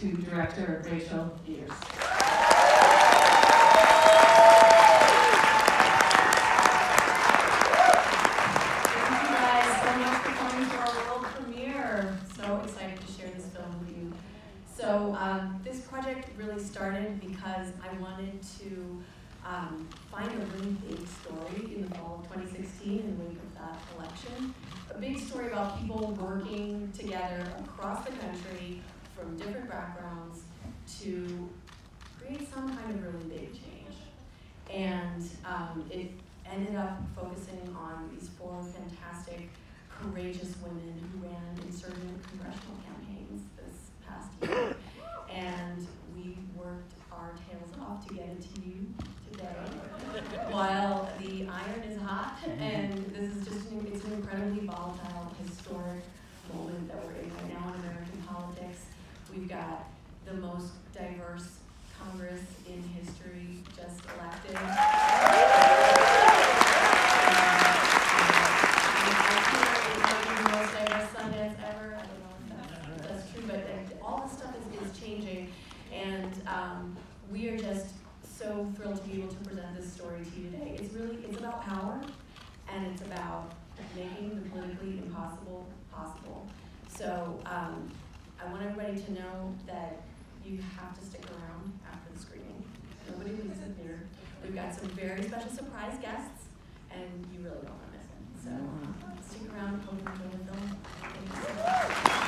to director Rachel Lears. Thank you guys so much for coming to our world premiere. So excited to share this film with you. So um, this project really started because I wanted to um, find a really big story in the fall of 2016 in the wake of that election. A big story about people working together across the country from different backgrounds to create some kind of really big change. And um, it ended up focusing on these four fantastic, courageous women who ran insurgent congressional campaigns this past year. And we worked our tails off to get it to you today while the iron is hot. And this is just an, it's an incredibly volatile, historic moment that we're in right now in American politics. We've got the most diverse Congress in history just elected. Most diverse Sundance ever, I don't know if that's, true, but all this stuff is, is changing. And, um, we are just so thrilled to be able to present this story to you today. It's really, it's about power, and it's about making the politically impossible possible. So, um, I want everybody to know that you have to stick around after the screening. Nobody leaves it here. We've got some very special surprise guests, and you really don't want to miss it. So, stick around, hope you enjoy the film.